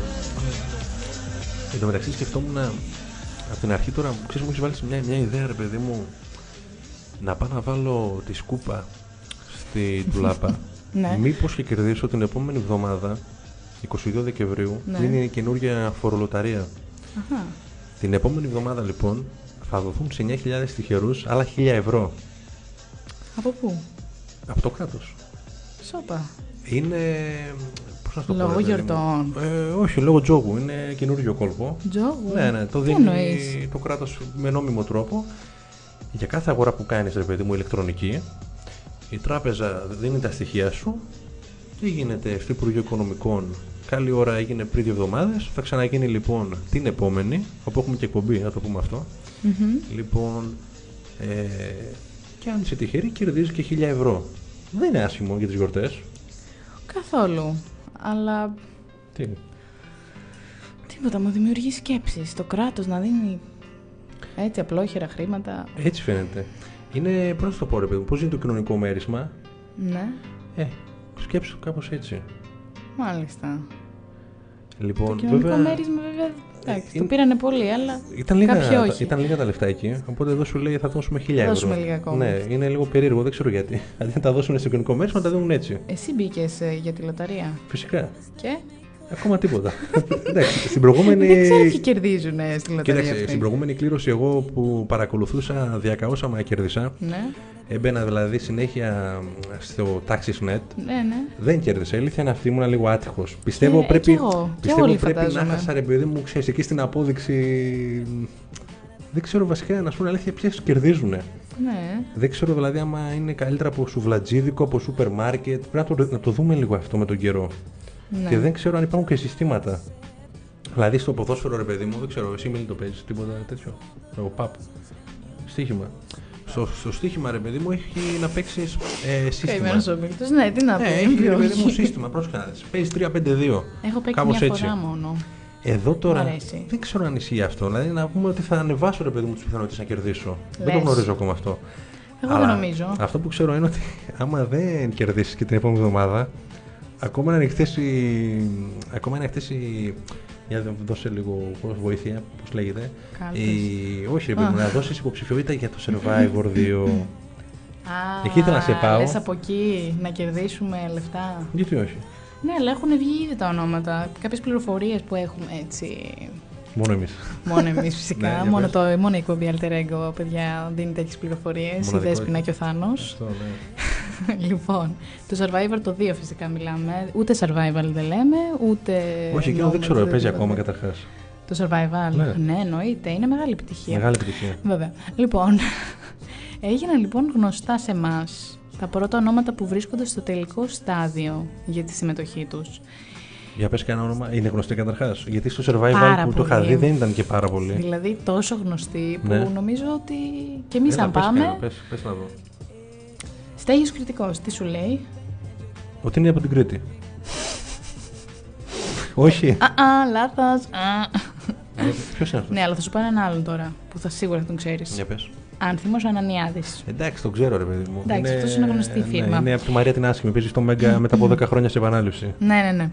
εν μεταξύ σκεφτόμουν από την αρχή τώρα, ξέρω μου έχεις βάλει μια, μια ιδέα παιδί μου να πάω να βάλω τη σκούπα στη τουλάπα. (laughs) Ναι. Μήπως και κερδίσω την επόμενη εβδομάδα, 22 Δεκεμβρίου, Ναι. είναι η καινούργια φορολοταρία. Αχα. Την επόμενη εβδομάδα λοιπόν θα δοθούν σε 9.000 τυχερούς άλλα 1.000 ευρώ Από πού; από το κράτος. Σόπα. Είναι. Πώς να σου το πω, Λόγω ρε παιδί μου; γιορτών. Ε, όχι, λόγω τζόγου. Είναι καινούριο κόλπο. Τζόγου; Ναι, ναι, το Τι δίνει εννοείς; το κράτος με νόμιμο τρόπο. Για κάθε αγορά που κάνεις, ρε παιδί μου, ηλεκτρονική, η τράπεζα δίνει τα στοιχεία σου. Τι γίνεται στο Υπουργείο Οικονομικών; Καλή ώρα έγινε πριν δύο εβδομάδες. Θα ξαναγίνει λοιπόν την επόμενη, όπου έχουμε και εκπομπή, να το πούμε αυτό. Μμμ. Λοιπόν, ε, και αν είσαι τυχερή, κερδίζεις και 1000 ευρώ. Δεν είναι άσχημο για τις γιορτές. Καθόλου. Αλλά Τι; τίποτα μου δημιουργεί σκέψεις. Το κράτος να δίνει έτσι απλόχερα χρήματα. Έτσι φαίνεται. Είναι, πώς να σου το πω, ρε παιδί μου, πώς είναι το κοινωνικό μέρισμα; Ναι, Ε, σκέψου κάπως έτσι. μάλιστα. Λοιπόν, το κοινωνικό βέβαια, μέρισμα βέβαια, εντάξει, είναι- το πήρανε πολύ, αλλά Ήταν λίγα, κάποιοι όχι. ήταν λίγα τα λεφτά εκεί, οπότε εδώ σου λέει θα δώσουμε 1000 ευρώ. δώσουμε λίγα ακόμα. Ναι, είναι λίγο περίεργο, δεν ξέρω γιατί. (laughs) Αντί να τα δώσουν στο κοινωνικό μέρισμα, τα δίνουν έτσι. Εσύ μπήκες για τη λοταρία. Φυσικά. Και; Ακόμα τίποτα. (laughs) Εντάξει, στην προηγούμενη. δεν ξέρω τι κερδίζουν ε, στη λοταρία Κοίταξε, αυτή. στην προηγούμενη κλήρωση εγώ που παρακολουθούσα διακαώς άμα κέρδισα, Ναι, έμπαινα δηλαδή συνέχεια στο Taxisnet ναι, ναι. Δεν κέρδισε. Η αλήθεια είναι αυτή, ήμουν λίγο άτυχος. Πιστεύω ε, πρέπει, κι εγώ. Κι πιστεύω όλοι πρέπει να φαντάζομαι. χάσα ρε παιδί μου, ξέρεις, εκεί στην απόδειξη. Δεν ξέρω βασικά να σου πω αλήθεια ποιες κερδίζουν. ναι. Δεν ξέρω δηλαδή άμα είναι καλύτερα από σουβλατζίδικο, από σούπερ μάρκετ. Πρέπει να το, να το δούμε λίγο αυτό με τον καιρό. Ναι. Και δεν ξέρω αν υπάρχουν και συστήματα. Δηλαδή στο ποδόσφαιρο ρε παιδί μου, δεν ξέρω, εσύ μην το παίζεις τίποτα τέτοιο. Το παπ. Στοίχημα. Στο, στο στοίχημα ρε παιδί μου έχει να παίξεις ε, σύστημα. Καημένος ο Μίλτος. Ναι, τι να πω. Ε, έχει ρε παιδί μου όχι. σύστημα, πρόσεχε να δεις. Παίζει 3-5-2. Έχω παίξει Κάπως μια έτσι. φορά μόνο. Εδώ τώρα Μ' αρέσει. δεν ξέρω αν ισχύει αυτό. Δηλαδή να πούμε ότι θα ανεβάσω ρε παιδί μου τις πιθανότητες να κερδίσω. Δεν το Λες. γνωρίζω ακόμα αυτό. Εγώ Αλλά δεν νομίζω. Αυτό που ξέρω είναι ότι άμα δεν κερδίσεις και την επόμενη εβδομάδα, ακόμα είναι ανοιχτέ οι. Ακόμα είναι ανοιχτέ οι. Για να δώσε λίγο βοήθεια, πώς λέγεται. Κάλπες. Η... Όχι, ρε παιδί μου, Α. να δώσεις υποψηφιότητα για το Survivor 2. (laughs) Α, Εκεί ήθελα να σε πάω. Λες από εκεί να κερδίσουμε λεφτά. Γιατί όχι. Ναι, αλλά έχουν βγει ήδη τα ονόματα. Κάποιες πληροφορίες που έχουμε έτσι. Μόνο εμείς. Μόνο εμείς (laughs) φυσικά. Ναι, για μόνο, πες. το, μόνο η εκπομπή Alter Ego, παιδιά, δίνει τέτοιες πληροφορίες. Η Μοναδικό Δέσποινα έτσι. και ο Θάνο. Αυτό, ναι. (laughs) λοιπόν, το Survivor το 2 φυσικά μιλάμε. Ούτε Survival δεν λέμε, ούτε. Όχι, εκείνο δεν Nomad, ξέρω, παίζει τίποτα. ακόμα καταρχάς. Το Survival. Ναι. Ναι. εννοείται. Είναι μεγάλη επιτυχία. Μεγάλη επιτυχία. Βέβαια. Λοιπόν, (laughs) έγιναν λοιπόν γνωστά σε εμάς τα πρώτα ονόματα που βρίσκονται στο τελικό στάδιο για τη συμμετοχή τους. Για πες και ένα όνομα. Είναι γνωστή καταρχάς. Γιατί στο survival Πάρα που το είχα πολύ. δει δεν ήταν και πάρα πολύ. Δηλαδή τόσο γνωστοί που Ναι. νομίζω ότι και εμείς Έλα, αν πες πάμε... κανένα, Πες, πες να δω. Στέγιος κριτικός, τι σου λέει; Ότι είναι από την Κρήτη. Όχι. Α, α, λάθος. Α. Ποιος είναι αυτός; ναι, αλλά θα σου πω έναν άλλον τώρα που θα σίγουρα θα τον ξέρεις. Για πες. Άνθιμος Ανανιάδης. Εντάξει, το ξέρω, ρε παιδί μου. Εντάξει, αυτός είναι γνωστή φίρμα. Ναι, είναι από τη Μαρία την Άσχημη. Παίζει στο Μέγκα μετά από 10 χρόνια σε επανάληψη. Ναι, ναι, ναι.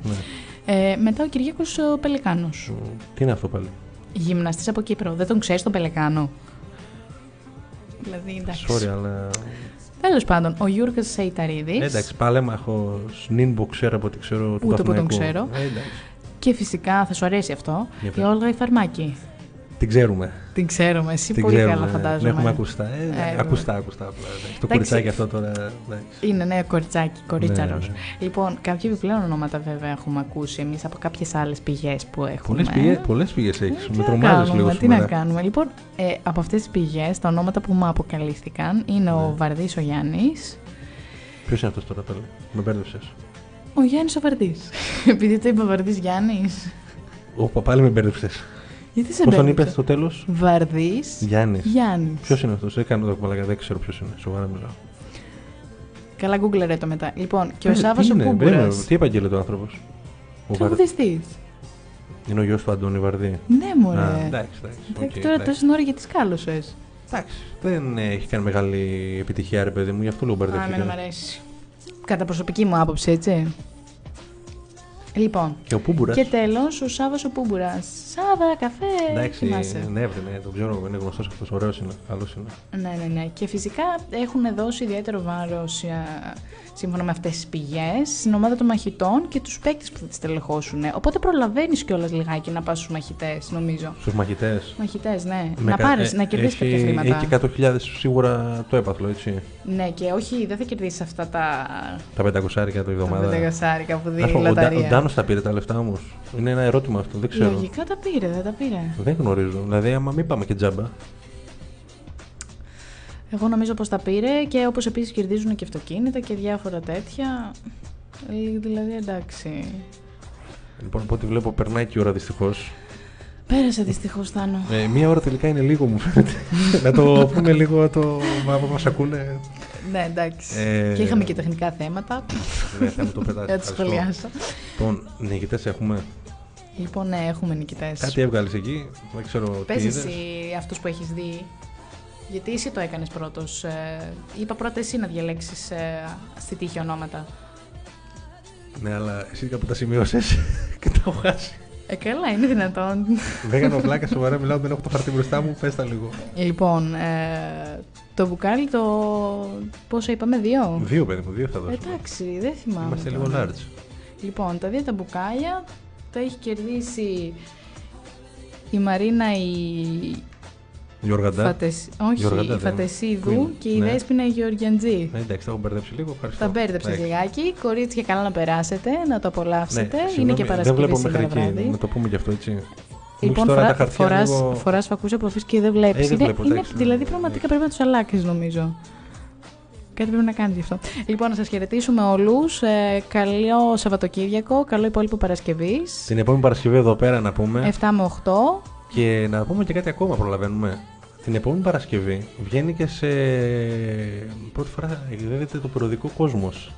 Ναι. Ε, μετά ο Κυριάκος ο Πελεκάνος. Τι είναι αυτό πάλι; Γυμναστής από Κύπρο. Δεν τον ξέρεις τον Πελεκάνο; Δηλαδή, εντάξει. Sorry, αλλά. Τέλος πάντων, ο Γιώργο Σεϊταρίδης. Εντάξει, παλέμαχο νυν ξέρω από ό,τι ξέρω. του Ούτε που τον Παθηναϊκού. ξέρω. Ε, εντάξει. Και φυσικά θα σου αρέσει αυτό. Για Η πες. Όλγα η Φαρμάκη. Την ξέρουμε. Την ξέρουμε. Εσύ Την πολύ ξέρουμε. καλά Την φαντάζομαι. έχουμε ακουστά. Ε, Ε, ακουστά, ακουστά. απλά, εντάξει. Το Εντάξει. κοριτσάκι αυτό τώρα. εντάξει. Είναι νέο κοριτσάκι, κορίτσαρος. Ναι, ναι. Λοιπόν, κάποια επιπλέον ονόματα βέβαια έχουμε ακούσει εμείς από κάποιες άλλες πηγές που έχουμε. Πολλές πηγές, πολλές πηγές έχεις. Ε, Με τι να τρομάζεις κάνουμε, λίγο Τι να σήμερα. κάνουμε. Λοιπόν, ε, από αυτές τις πηγές, τα ονόματα που μου αποκαλύφθηκαν είναι Ναι. ο Βαρδί ο Γιάννης. Ποιος είναι αυτός τώρα πάλι. Με μπέρδεψες. Ο Γιάννης ο Βαρδί. (laughs) Επειδή το είπα Βαρδί Γιάννης. Όπα, πάλι με μπέρδεψες. Γιατί σε Πώς τον μπέρδεψα; είπες στο τέλος; Βαρδί Γιάννης. Γιάννης. Ποιος είναι αυτός; Έκανε το μαλακά, δεν ξέρω ποιος είναι. Σοβαρά μιλάω. Καλά, γκούγκλερε το μετά. Λοιπόν, και ο Ε, Σάβα τι ο είναι, Κούμπουρα. περίμενε, Τι επαγγέλλεται ο άνθρωπος; Ο Βαρ- Τραγουδιστής. Είναι ο γιος του Αντώνη Βαρδί. Ναι, Α, μωρέ. εντάξει, εντάξει. Εντάξει, οκ, τώρα εντάξει. τόση ώρα γιατί σκάλωσες. Εντάξει, δεν ε, έχει κάνει μεγάλη επιτυχία, ρε παιδί μου, γι' αυτό λίγο Α, εμένα μου μπερδευτήκα. αρέσει. Κατά προσωπική μου άποψη, έτσι. Λοιπόν, Και ο Πούμπουρας. και τέλος ο Σάβα ο Πούμπουρας. Σάβα, καφέ. Εντάξει, θυμάσαι. ναι, βρε, ναι, τον ξέρω, είναι γνωστός αυτός, ωραίος είναι, καλός είναι. Ναι, ναι, ναι. Και φυσικά έχουν δώσει ιδιαίτερο βάρος σύμφωνα με αυτές τις πηγές στην ομάδα των μαχητών και τους παίκτες που θα τις τελεχώσουν. Οπότε προλαβαίνεις κιόλας λιγάκι να πας στους μαχητές, νομίζω. Στους μαχητές. Μαχητές, ναι. Με να κα- πάρεις, ε, να κερδίσει έχει- κάποια χρήματα. Έχει 100.000 σίγουρα το έπαθλο, έτσι. Ναι, και όχι, δεν θα κερδίσεις αυτά τα, Τα 500 το τα εβδομάδα. πεντακασάρικα που Να δίνει σου η πω, ο Ντα- Ο λοταρία. Ντάνος τα πήρε τα λεφτά όμως. Είναι ένα ερώτημα αυτό, δεν ξέρω. Λογικά τα πήρε, δεν τα πήρε. Δεν γνωρίζω. Δηλαδή, άμα μην πάμε και τζάμπα. Εγώ νομίζω πως τα πήρε και όπως επίσης κερδίζουν και αυτοκίνητα και διάφορα τέτοια. Ε, Δηλαδή εντάξει. Λοιπόν, από ό,τι βλέπω, περνάει και η ώρα δυστυχώς. Πέρασε δυστυχώς Θάνο. Ε, μία ώρα τελικά είναι λίγο, μου φαίνεται. να το πούμε λίγο, το μα μας ακούνε. Ναι, εντάξει. Ε, Και είχαμε και τεχνικά θέματα. Ναι, θα μου το πετάσει. (laughs) Θα τις σχολιάσω. Λοιπόν, νικητές έχουμε. Λοιπόν, ναι, έχουμε νικητές. Κάτι έβγαλες εκεί. Δεν ξέρω Πες τι είδες. εσύ αυτούς που έχεις δει. Γιατί εσύ το έκανες πρώτος. Ε, είπα πρώτα εσύ να διαλέξεις ε, στη τύχη ονόματα. Ναι, αλλά εσύ κάπου τα σημείωσε (laughs) και τα έχω χάσει. Ε, καλά, είναι δυνατόν. Δεν κάνω πλάκα, σοβαρά μιλάω, δεν έχω το χαρτί μπροστά μου. Πες τα λίγο. λοιπόν, ε, το μπουκάλι το... Πόσο είπαμε, δύο; Δύο, παιδί μου, δύο θα δώσουμε. Εντάξει, δεν θυμάμαι. Είμαστε λίγο τώρα. large. Λοιπόν, τα δύο τα μπουκάλια τα έχει κερδίσει η Μαρίνα η Γιώργαντα. Φατεσ... Όχι, Γιώργαντα, η δεν- Φατεσίδου Πού είναι; και η Ναι. Δέσποινα η Γεωργιαντζή. Ε, εντάξει, τα έχω μπερδέψει λίγο. Ευχαριστώ. Τα μπέρδεψες Εντάξει. λιγάκι. Κορίτσια, καλά να περάσετε, να το απολαύσετε. Είναι συγγνώμη, και Δεν Παρασκευή βλέπω σήμερα μέχρι εκεί. βράδυ. Να το πούμε και αυτό έτσι. Μου Λοιπόν, έχεις τώρα τα φορά, χαρτιά φοράς, λίγο- φοράς φακούς αποφύς και δεν βλέπεις. Ε, δεν είναι, βλέπω, είναι- εντάξει, δηλαδή ναι, πραγματικά ναι. πρέπει να τους αλλάξεις νομίζω. Κάτι πρέπει να κάνεις γι' αυτό. Λοιπόν, να σας χαιρετήσουμε όλους. Ε, καλό Σαββατοκύριακο, καλό υπόλοιπο Παρασκευής. Την επόμενη Παρασκευή εδώ πέρα να πούμε. 7 με 8. Και να πούμε και κάτι ακόμα προλαβαίνουμε. Την επόμενη Παρασκευή βγαίνει και σε. Πρώτη φορά εκδίδεται το περιοδικό Κόσμος.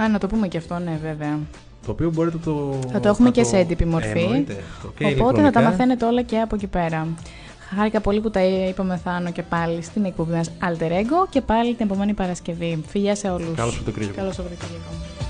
Α, να το πούμε και αυτό, ναι, βέβαια. Το οποίο μπορείτε το. Θα το έχουμε και σε έντυπη μορφή. Εννοείται. αυτό. Και Οπότε θα τα ηλεκτρονικά. μαθαίνετε όλα και από εκεί πέρα. Χάρηκα πολύ που τα είπαμε Θάνο και πάλι στην εκπομπή μας Alter Ego και πάλι την επόμενη Παρασκευή. Φιλιά σε όλους. Καλό Σαββατοκύριακο. Καλό Σαββατοκύριακο.